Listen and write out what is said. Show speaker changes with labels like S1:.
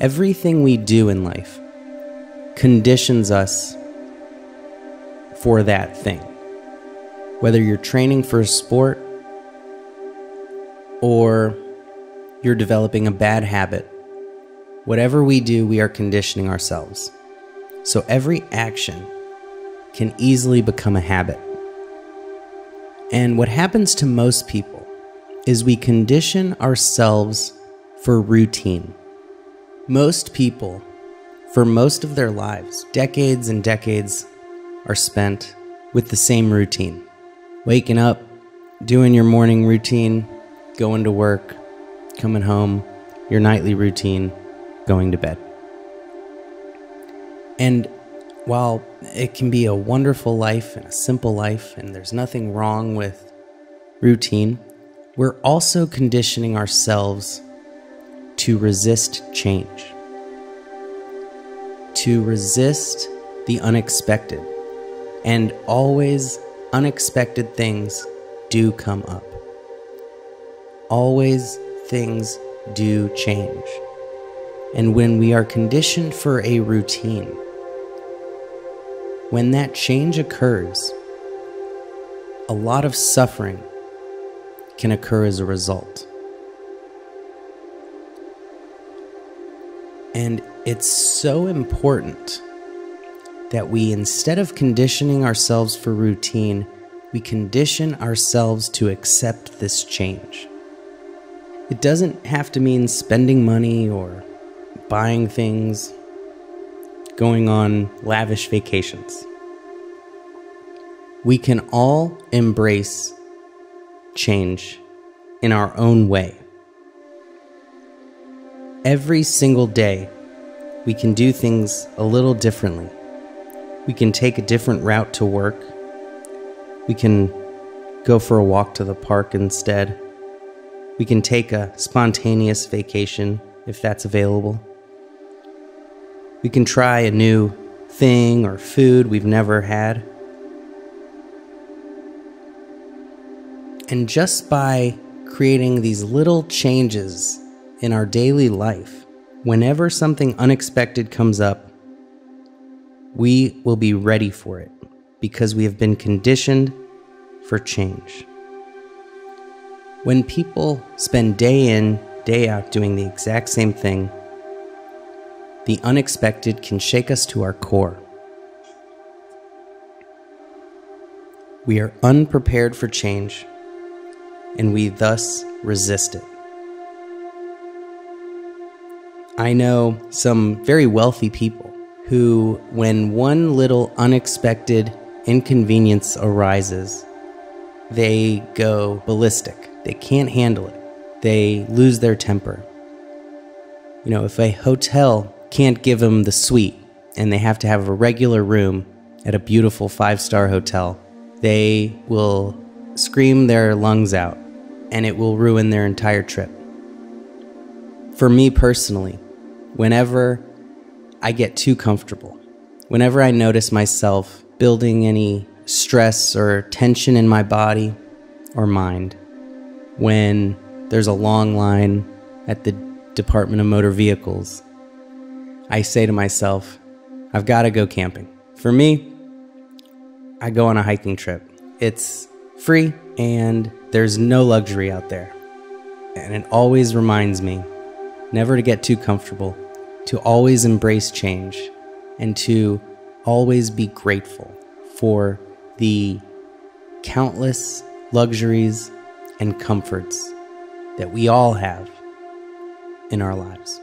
S1: Everything we do in life conditions us for that thing. Whether you're training for a sport or you're developing a bad habit, whatever we do, we are conditioning ourselves. So every action can easily become a habit. And what happens to most people is we condition ourselves for routine. Most people, for most of their lives, decades and decades, are spent with the same routine waking up, doing your morning routine, going to work, coming home, your nightly routine, going to bed. And while it can be a wonderful life and a simple life, and there's nothing wrong with routine, we're also conditioning ourselves to resist change, to resist the unexpected. And always unexpected things do come up. Always things do change. And when we are conditioned for a routine, when that change occurs, a lot of suffering can occur as a result. And it's so important that we, instead of conditioning ourselves for routine, we condition ourselves to accept this change. It doesn't have to mean spending money or buying things, going on lavish vacations. We can all embrace change in our own way. Every single day, we can do things a little differently. We can take a different route to work. We can go for a walk to the park instead. We can take a spontaneous vacation if that's available. We can try a new thing or food we've never had. And just by creating these little changes in our daily life, whenever something unexpected comes up, we will be ready for it because we have been conditioned for change. When people spend day in, day out doing the exact same thing, the unexpected can shake us to our core. We are unprepared for change, and we thus resist it. I know some very wealthy people who, when one little unexpected inconvenience arises, they go ballistic. They can't handle it. They lose their temper. You know, if a hotel can't give them the suite and they have to have a regular room at a beautiful five star hotel, they will scream their lungs out and it will ruin their entire trip. For me personally, whenever I get too comfortable. Whenever I notice myself building any stress or tension in my body or mind, when there's a long line at the Department of Motor Vehicles, I say to myself, I've got to go camping. For me, I go on a hiking trip. It's free and there's no luxury out there. And it always reminds me never to get too comfortable to always embrace change and to always be grateful for the countless luxuries and comforts that we all have in our lives.